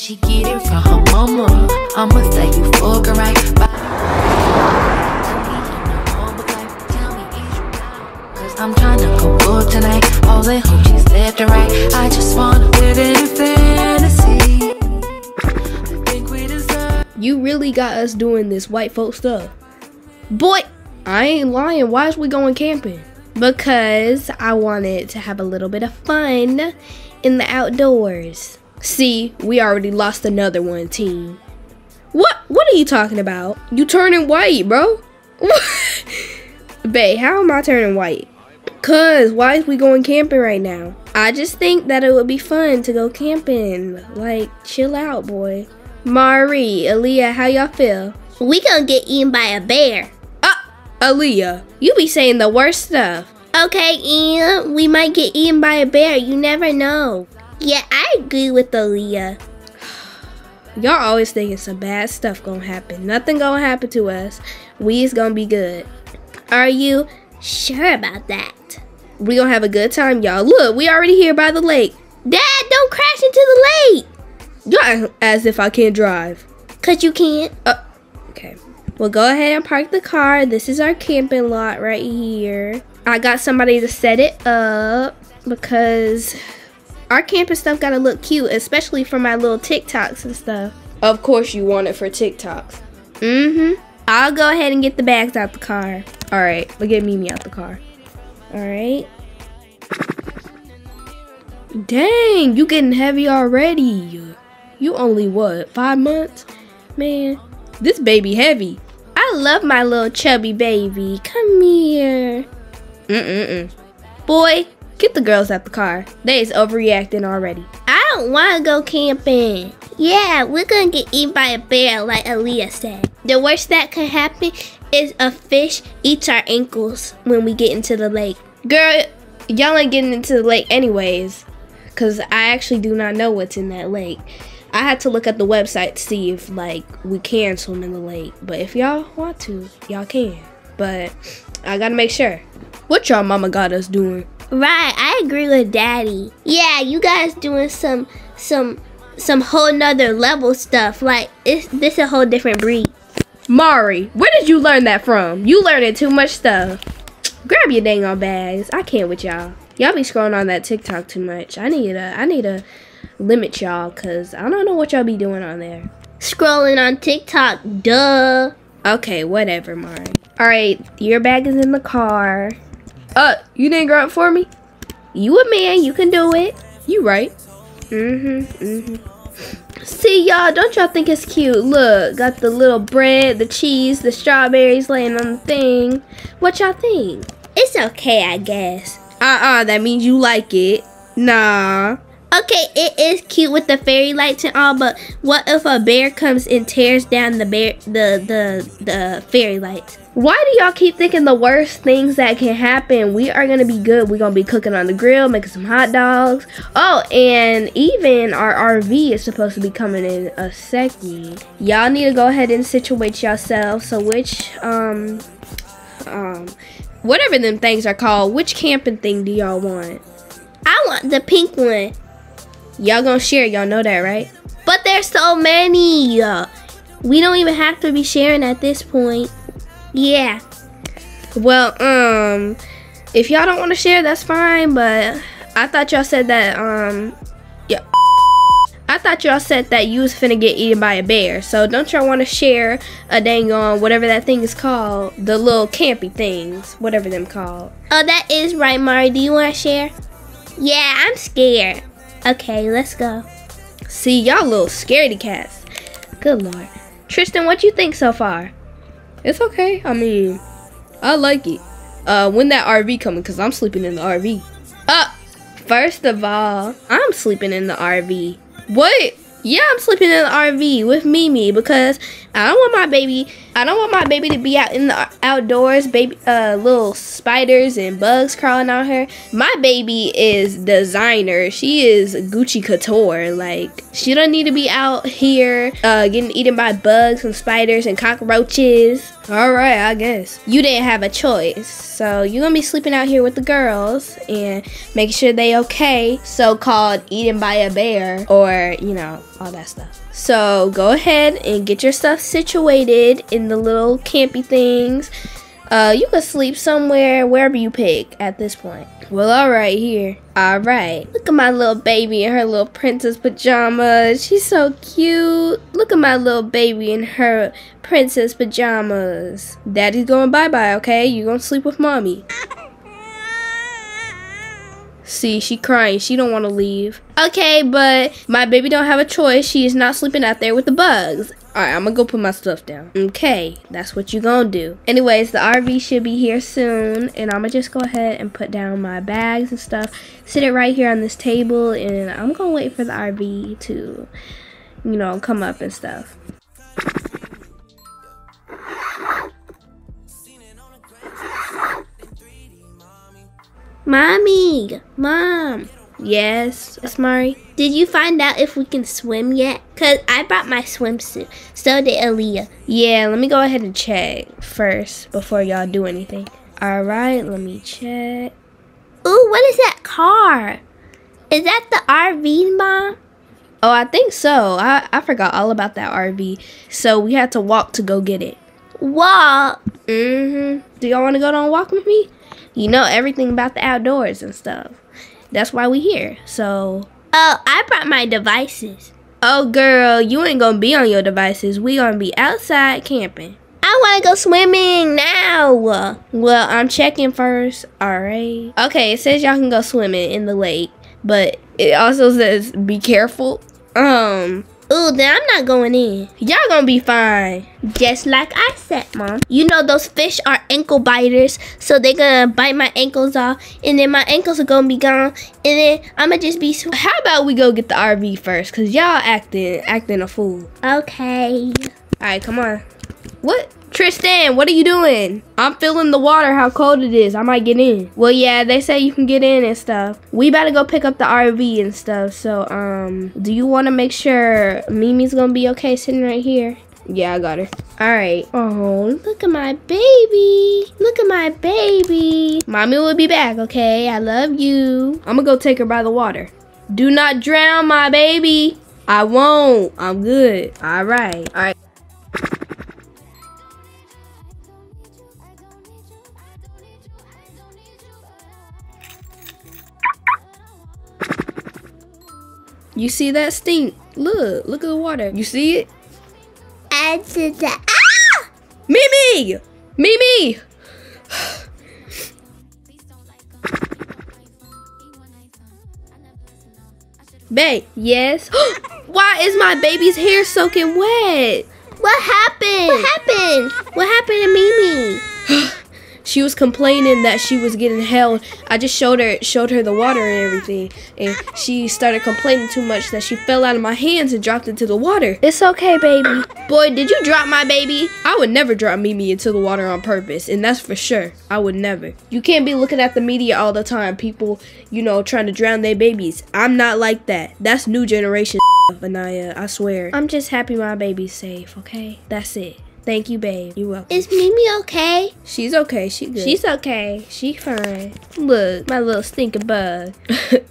she get it from her mama. I'ma say you fucking right. I'm trying to go good tonight. All the hoochies left and right. I just wanna live in fantasy. You really got us doing this white folk stuff. Boy, I ain't lying. Why is we going camping? Because I wanted to have a little bit of fun in the outdoors. See, we already lost another one team. What? What are you talking about? You turning white, bro. Bae, how am I turning white? Cause why is we going camping right now? I just think that it would be fun to go camping. Like, chill out, boy. Mari, Aaliyah, how y'all feel? We gonna get eaten by a bear. Ah, Aaliyah, you be saying the worst stuff. Okay, Ian, we might get eaten by a bear. You never know. Yeah, I agree with Aaliyah. Y'all always thinking some bad stuff gonna happen. Nothing gonna happen to us. We is gonna be good. Are you? Sure about that. We gonna have a good time, y'all. Look, we already here by the lake. Dad, don't crash into the lake. Y'all as if I can't drive. Cause you can't. Uh, okay. Well, go ahead and park the car. This is our camping lot right here. I got somebody to set it up because our campus stuff gotta look cute, especially for my little TikToks and stuff. Of course you want it for TikToks. Mm-hmm. I'll go ahead and get the bags out the car. All right, we'll get Mimi out the car. All right. Dang, you getting heavy already. You only what, five months? Man, this baby heavy. I love my little chubby baby. Come here. Mm-mm-mm. Boy, get the girls out the car. They is overreacting already. I don't want to go camping. Yeah, we're gonna get eaten by a bear, like Aaliyah said. The worst that could happen is a fish eats our ankles when we get into the lake. Girl, y'all ain't getting into the lake anyways. Cause I actually do not know what's in that lake. I had to look at the website to see if like we can swim in the lake. But if y'all want to, y'all can. But I gotta make sure. What y'all mama got us doing? Right, I agree with Daddy. Yeah, you guys doing some some some whole nother level stuff. Like it's this a whole different breed. Mari, where did you learn that from? You learning too much stuff. Grab your dang on bags. I can't with y'all. Y'all be scrolling on that TikTok too much. I need a I need a limit y'all cause I don't know what y'all be doing on there. Scrolling on TikTok, duh. Okay, whatever, Mari. Alright, your bag is in the car. Uh, you didn't grab it for me? You a man, you can do it. You right. Mm-hmm, mm-hmm. See, y'all, don't y'all think it's cute? Look, got the little bread, the cheese, the strawberries laying on the thing. What y'all think? It's okay, I guess. Uh-uh, that means you like it. Nah. Okay, it is cute with the fairy lights and all, but what if a bear comes and tears down the bear the the the fairy lights? Why do y'all keep thinking the worst things that can happen? We are gonna be good. We're gonna be cooking on the grill, making some hot dogs. Oh, and even our RV is supposed to be coming in a second. Y'all need to go ahead and situate yourselves. So which um um whatever them things are called, which camping thing do y'all want? I want the pink one. Y'all gonna share, y'all know that, right? But there's so many. We don't even have to be sharing at this point. Yeah. Well, um, if y'all don't want to share, that's fine. But I thought y'all said that, um, yeah. I thought y'all said that you was finna get eaten by a bear. So don't y'all want to share a dang on whatever that thing is called, the little campy things, whatever them called. Oh, that is right, Mari. Do you want to share? Yeah, I'm scared. Okay, let's go. See, y'all little scaredy cats. Good lord. Tristan, what you think so far? It's okay. I mean, I like it. Uh, when that RV coming? Cause I'm sleeping in the RV. Uh, first of all, I'm sleeping in the RV. What? Yeah, I'm sleeping in the RV with Mimi because I don't want my baby. I don't want my baby to be out in the outdoors, baby. Uh, little spiders and bugs crawling on her. My baby is designer. She is Gucci couture. Like she don't need to be out here uh, getting eaten by bugs and spiders and cockroaches. All right, I guess you didn't have a choice. So you're gonna be sleeping out here with the girls and making sure they okay. So called eaten by a bear or you know all that stuff. So go ahead and get your stuff situated in the little campy things. Uh, you can sleep somewhere, wherever you pick at this point. Well, all right, here. All right. Look at my little baby in her little princess pajamas. She's so cute. Look at my little baby in her princess pajamas. Daddy's going bye-bye, okay? You're gonna sleep with mommy. See, she crying. She don't want to leave. Okay, but my baby don't have a choice. She is not sleeping out there with the bugs. All right, I'm gonna go put my stuff down. Okay, that's what you gonna do. Anyways, the RV should be here soon, and I'm gonna just go ahead and put down my bags and stuff. Sit it right here on this table, and I'm gonna wait for the RV to, you know, come up and stuff. Mommy, mom, Yes, Mari. did you find out if we can swim yet? Cause I brought my swimsuit. So did Aaliyah. Yeah, let me go ahead and check first before y'all do anything. All right, let me check. Ooh, what is that car? Is that the RV, mom? Oh, I think so. I, I forgot all about that RV. So we had to walk to go get it. Walk. Mm-hmm. Do y'all want to go on walk with me? You know everything about the outdoors and stuff. That's why we here. So, Oh, I brought my devices. oh girl, you ain't gonna be on your devices. We gonna be outside camping. I want to go swimming now. Well, I'm checking first. All right. Okay, it says y'all can go swimming in the lake, but it also says be careful. Um, Ooh, then I'm not going in. y'all gonna be fine. Just like I said, mom. You know those fish are ankle biters, so they're gonna bite my ankles off, and then my ankles are gonna be gone, and then I'ma just be. How about we go get the RV first? Cause y'all acting acting a fool. okay. All right, come on. What? Tristan, what are you doing? I'm feeling the water, how cold it is. I might get in. Well, yeah, they say you can get in and stuff. We better go pick up the RV and stuff. So, um, do you want to make sure Mimi's gonna be okay sitting right here? Yeah, I got her. All right. Oh, look at my baby. Look at my baby. Mommy will be back, okay? I love you. I'm gonna go take her by the water. Do not drown my baby. I won't. I'm good. All right. All right. You see that stink? Look, look at the water. You see it? I did that. Ah! Mimi! Mimi! Babe, yes? Why is my baby's hair soaking wet? What happened? What happened? What happened to Mimi? She was complaining that she was getting held. I just showed her showed her the water and everything, and she started complaining too much that she fell out of my hands and dropped into the water. It's okay, baby. Boy, did you drop my baby? I would never drop Mimi into the water on purpose, and that's for sure. I would never. You can't be looking at the media all the time, people, you know, trying to drown their babies. I'm not like that. That's new generation, Aniyah. I swear. I'm just happy my baby's safe, okay? That's it. Thank you, babe. You're welcome. Is Mimi okay? She's okay. She good. She's okay. She fine. Look, my little stinking bug.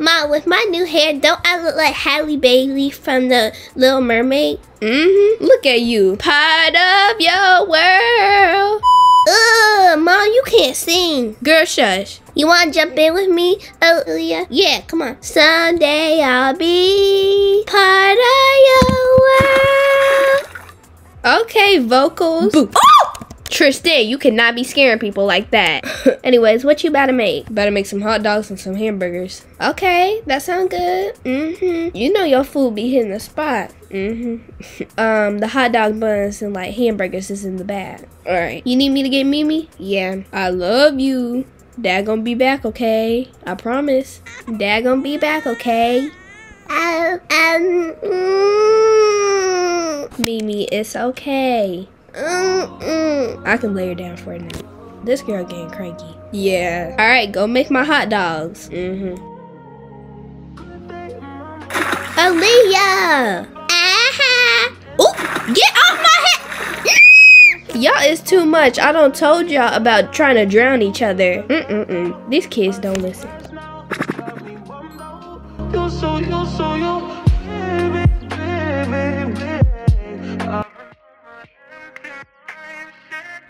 Mom, with my new hair, don't I look like Halle Bailey from the Little Mermaid? mm-hmm. Look at you. Part of your world. Ugh, Mom, you can't sing. Girl, shush. You want to jump in with me, Aaliyah? Yeah, come on. Someday I'll be part of your world. Okay, vocals. Oh! Tristan, you cannot be scaring people like that. Anyways, what you about to make? Better make some hot dogs and some hamburgers. Okay, that sound good. Mm-hmm. You know your food be hitting the spot. Mm-hmm. um, the hot dog buns and like hamburgers is in the bag. Alright. You need me to get Mimi? Yeah. I love you. Dad gonna be back, okay? I promise. Dad gonna be back, okay? Um, um, mm, Mimi, it's okay. Mm, mm. I can lay her down for a minute. This girl getting cranky. Yeah. All right, go make my hot dogs. Mm-hmm. Aaliyah! Ah! Ooh, get off my head! Y'all is too much. I don't told y'all about trying to drown each other. Mm-mm-mm. These kids don't listen.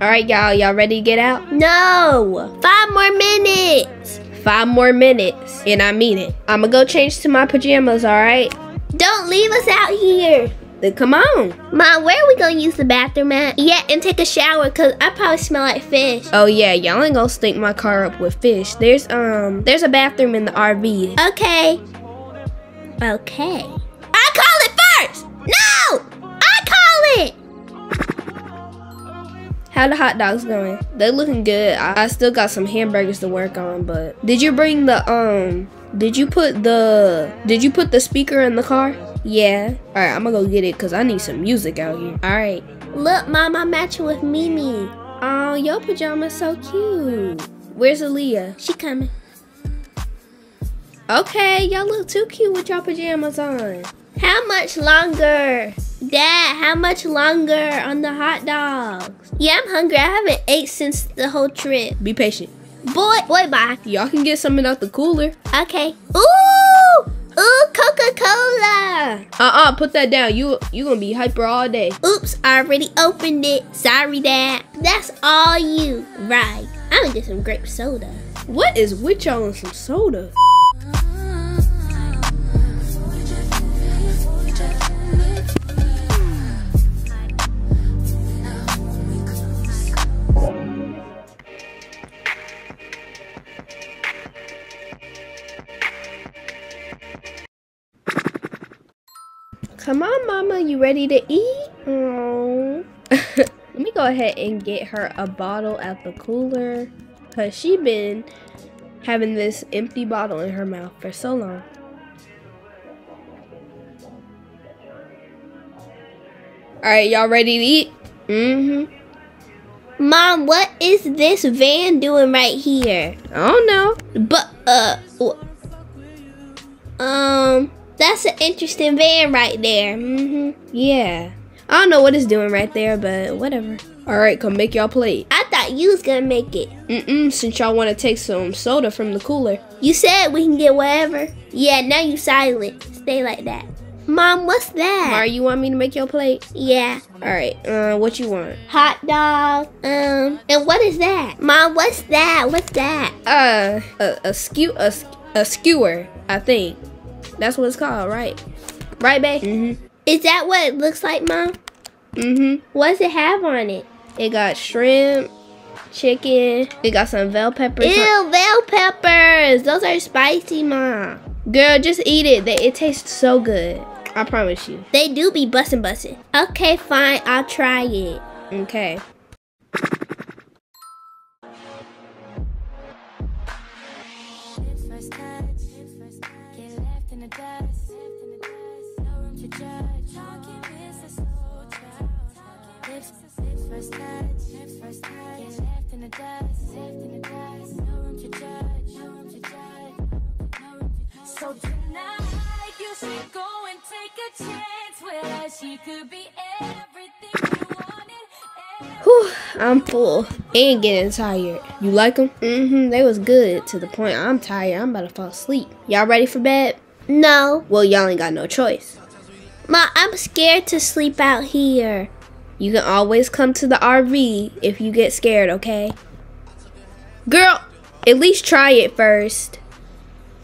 All right, y'all. Y'all ready to get out? No! Five more minutes! Five more minutes, and I mean it. I'ma go change to my pajamas. All right. Don't leave us out here! Then come on. Mom, where are we gonna use the bathroom at? Yeah, and take a shower, cause I probably smell like fish. Oh yeah, y'all ain't gonna stink my car up with fish. There's um, there's a bathroom in the RV. Okay. Okay. I How the hot dogs going? They looking good. I, I still got some hamburgers to work on, but did you bring the um? Did you put the Did you put the speaker in the car? Yeah. All right, I'm gonna go get it cause I need some music out here. All right. Look, Mom, I'm matching with Mimi. Oh, your pajamas so cute. Where's Aaliyah? She coming. Okay, y'all look too cute with y'all pajamas on. How much longer? Dad, how much longer on the hot dogs? Yeah, I'm hungry. I haven't ate since the whole trip. Be patient. Boy, boy, bye. Y'all can get something out the cooler. Okay. Ooh! Ooh, Coca-Cola! Uh-uh, put that down. You you gonna be hyper all day. Oops, I already opened it. Sorry, Dad. That's all you. Right. I'm gonna get some grape soda. What is with y'all and some soda? You ready to eat? Let me go ahead and get her a bottle at the cooler. Because she been having this empty bottle in her mouth for so long. Alright, y'all ready to eat? Mm-hmm. Mom, what is this van doing right here? I don't know. But, uh, um, that's an interesting van right there. Mm-hmm. Yeah. I don't know what it's doing right there, but whatever. Alright, come make y'all plate. I thought you was gonna make it. Mm-mm, since y'all want to take some soda from the cooler. You said we can get whatever. Yeah, now you silent. Stay like that. Mom, what's that? Mara, you want me to make your plate? Yeah, Alright, uh, what you want? hot dog. Um, and what is that? Mom, what's that? What's that? Uh, a, a skew, a, a skewer, I think. That's what it's called, right? Right, babe? Mm-hmm. Is that what it looks like, Mom? Mm-hmm. What does it have on it? It got shrimp, chicken. It got some bell peppers. on- Ew, bell peppers. Those are spicy, Mom. Girl, just eat it. They- It tastes so good. I promise you. They do be bussin' bussin'. Okay, fine. I'll try it. Okay. And getting tired. You like them? Mm-hmm. They was good to the point I'm tired. I'm about to fall asleep. Y'all ready for bed? No. Well, y'all ain't got no choice. Ma, I'm scared to sleep out here. You can always come to the RV if you get scared, okay? Girl, at least try it first.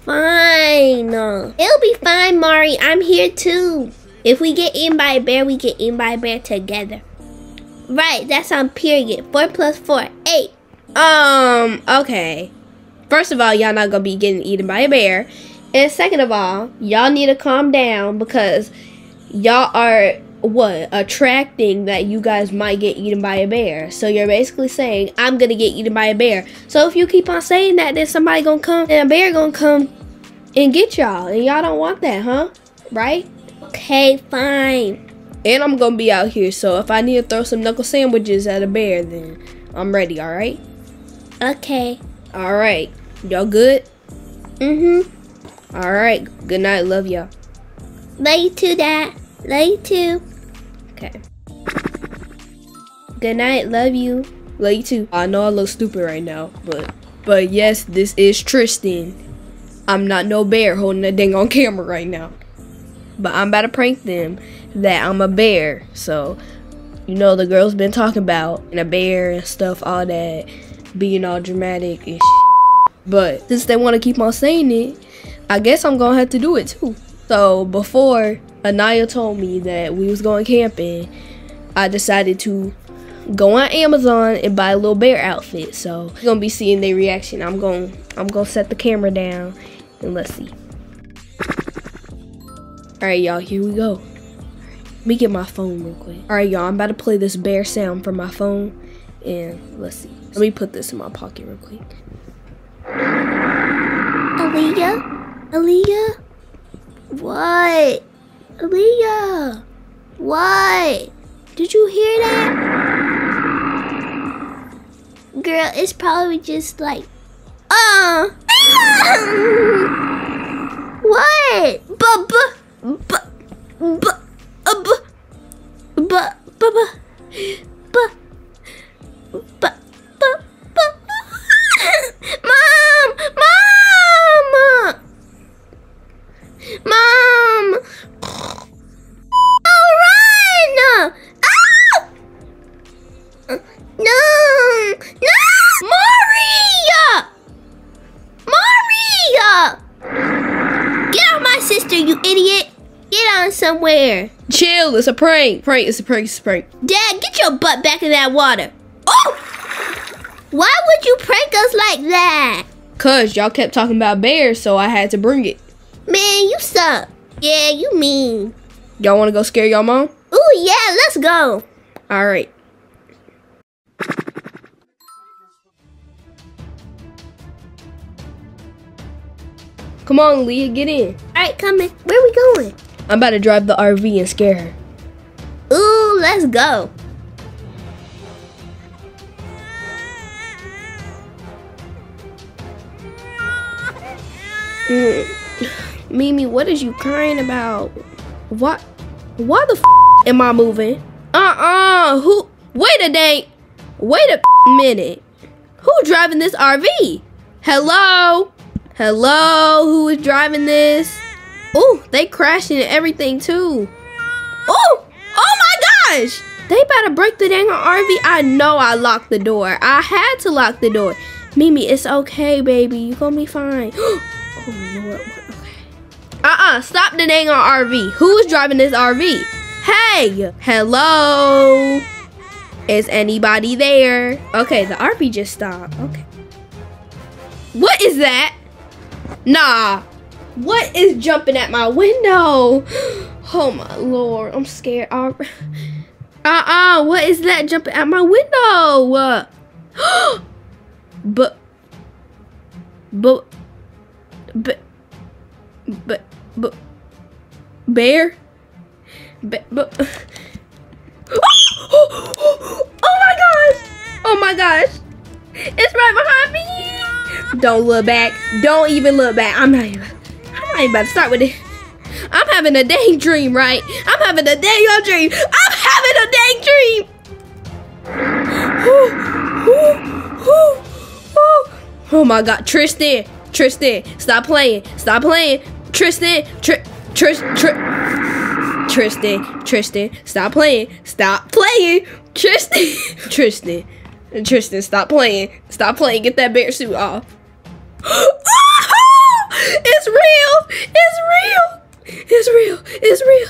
Fine. It'll be fine, Mari. I'm here too. If we get eaten by a bear, we get eaten by a bear together. Right, that's on period. Four plus four, eight. Um, okay. First of all, y'all not gonna be getting eaten by a bear. And second of all, y'all need to calm down because y'all are what attracting that you guys might get eaten by a bear. So you're basically saying I'm gonna get eaten by a bear. So if you keep on saying that, then somebody gonna come and a bear gonna come and get y'all, and y'all don't want that, huh? Right? Okay, fine. And I'm gonna be out here, so if I need to throw some knuckle sandwiches at a bear, then I'm ready. All right. Okay. All right. Y'all good? Mm-hmm. All right. Good night. Love y'all. Love you too, Dad. Love you too. Okay. Good Good night. Love you. Love you too. I know I look stupid right now, but but yes, this is Tristan. I'm not no bear holding a dang on camera right now. But I'm about to prank them that I'm a bear. So, you know, the girls been talking about and a bear and stuff, all that, being all dramatic and sh- But since they want to keep on saying it, I guess I'm gonna have to do it too. So before Aniyah told me that we was going camping, I decided to go on Amazon and buy a little bear outfit. So you're gonna be seeing their reaction. I'm gonna I'm gonna set the camera down and let's see. Alright y'all, here we go. Me get my phone real quick. Alright y'all, I'm about to play this bear sound from my phone and let's see. Let me put this in my pocket real quick. Aaliyah? Aaliyah? What? Aaliyah? What? Did you hear that? Girl, it's probably just like, uh. what? But, but, but, Ba, ba, ba, ba, ba. It's a prank. Prank, it's a prank, it's a prank. Dad, get your butt back in that water. Oh! Why would you prank us like that? Cause y'all kept talking about bears, so I had to bring it. Man, you suck. Yeah, you mean. Y'all wanna go scare y'all mom? Ooh, yeah, let's go. Alright. Come on, Leah, get in. Alright, coming. Where we going? I'm about to drive the RV and scare her. Let's go. Mimi, what is you crying about? What? Why the f- am I moving? Uh-uh. Who? Wait a day. Wait a minute. Who driving this RV? Hello? Hello? Who is driving this? Oh, they crashing everything too. Oh! Gosh! They better break the dang RV. I know I locked the door. I had to lock the door. Mimi, it's okay, baby. You gonna be fine. oh Lord. Okay. Uh-uh. Stop the dang RV. Who is driving this RV? Hey! Hello? Is anybody there? Okay, the RV just stopped. Okay. What is that? Nah. What is jumping at my window? Oh my lord, I'm scared. Uh uh, what is that jumping at my window? But, but, but, but, but, bear? Be- but, oh my gosh! Oh my gosh! It's right behind me! Don't look back. Don't even look back. I'm not even. I'm not even about to start with it. I'm having a dang dream, right? I'm having a dang dream. I'm having a dang dream. Oh my God, Tristan, Tristan, stop playing, stop playing, Tristan, Tr- Tris, Tr- Tristan, Tristan, stop playing, stop playing, Tristan, Tristan, Tristan, stop playing, stop playing, get that bear suit off. it's real, it's real. It's real. It's real.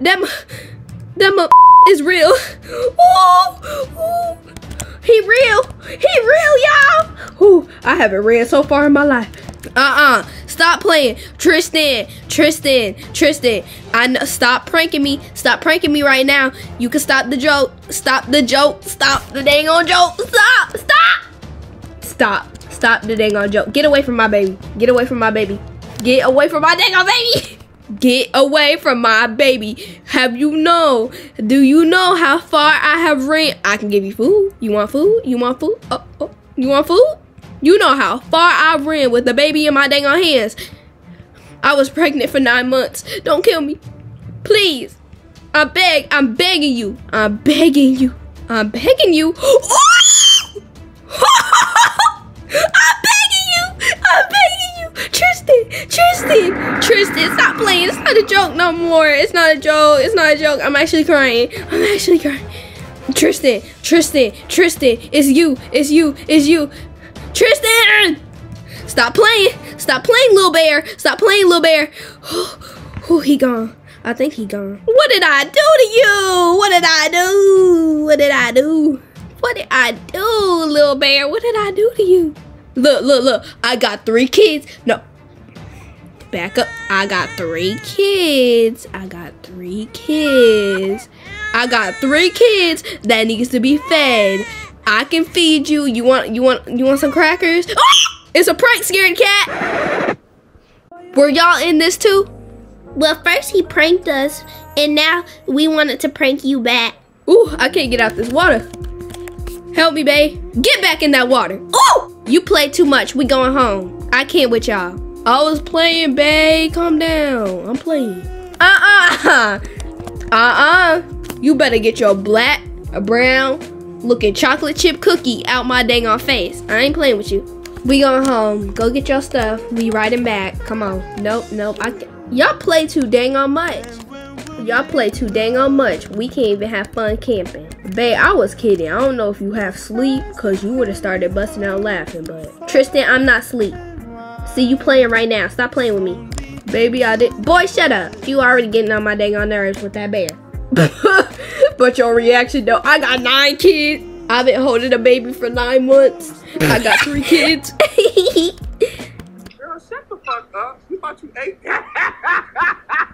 That that mu- is real. Oh, oh, he real. He real, y'all. Ooh, I haven't read so far in my life. Uh-uh. Stop playing. Tristan, Tristan, Tristan. I stop pranking me. Stop pranking me right now. You can stop the joke. Stop the joke. Stop the dang on joke. Stop. Stop. Stop. Stop the dang on joke. Get away from my baby. Get away from my baby. Get away from my dang on baby. Get away from my baby. Have you know? Do you know how far I have ran? I can give you food. You want food? You want food? Oh, oh. You want food? You know how far I ran with the baby in my dang on hands. I was pregnant for nine months. Don't kill me. Please. I beg. I'm begging you. I'm begging you. I'm begging you. I'm begging you. I'm begging you. Tristan, Tristan, stop playing. It's not a joke no more. It's not a joke. It's not a joke. I'm actually crying. I'm actually crying. Tristan, Tristan, Tristan, it's you, it's you, it's you. Tristan! Stop playing. Stop playing, little bear. Stop playing, little bear. Oh, he gone. I think he gone. What did I do to you? What did I do? What did I do? What did I do, little bear? What did I do to you? Look, look, look. I got three kids. No. Back up. I got three kids. I got three kids. I got three kids that needs to be fed. I can feed you. You want you want you want some crackers? Ah! It's a prank, scared cat. Were y'all in this too? Well, first he pranked us, and now we wanted to prank you back. Ooh, I can't get out this water. Help me, babe. Get back in that water. Ooh! You play too much. We going home. I can't with y'all. I was playing, babe. Calm down. I'm playing. Uh-uh. Uh-uh. You better get your black, a brown, looking chocolate chip cookie out my dang on face. I ain't playing with you. We going home. Um, go get your stuff. We riding back. Come on. Nope, nope. I Y'all play too dang on much. Y'all play too dang on much. We can't even have fun camping. Babe, I was kidding. I don't know if you have sleep, cause you would have started busting out laughing, but Tristan, I'm not sleep. See you playing right now. Stop playing with me. Baby, I did. Boy, shut up. You already getting on my dang on nerves with that bear. but your reaction though, I got nine kids. I've been holding a baby for nine months. I got three kids. Girl, shut the fuck up. You thought you ate that?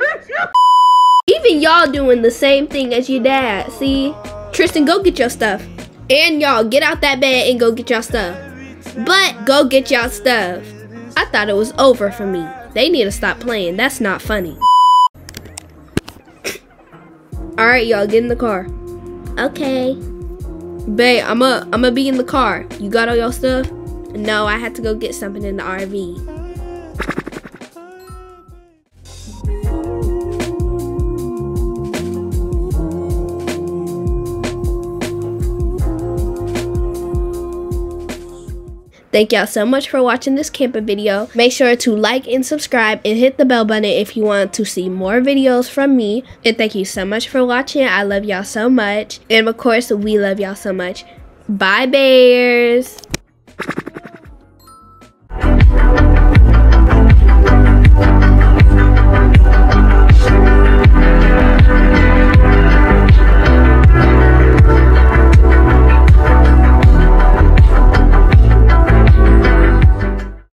Bitch, you Even y'all doing the same thing as your dad. See? Tristan, go get your stuff. And y'all, get out that bed and go get your stuff. But go get y'all stuff. I thought it was over for me. They need to stop playing. That's not funny. Alright, y'all, get in the car. Okay. Babe, I'm a I'm gonna be in the car. You got all your stuff? No, I had to go get something in the RV. Thank y'all so much for watching this camping video. Make sure to like and subscribe and hit the bell button if you want to see more videos from me. And thank you so much for watching. I love y'all so much. And of course, we love y'all so much. Bye, bears.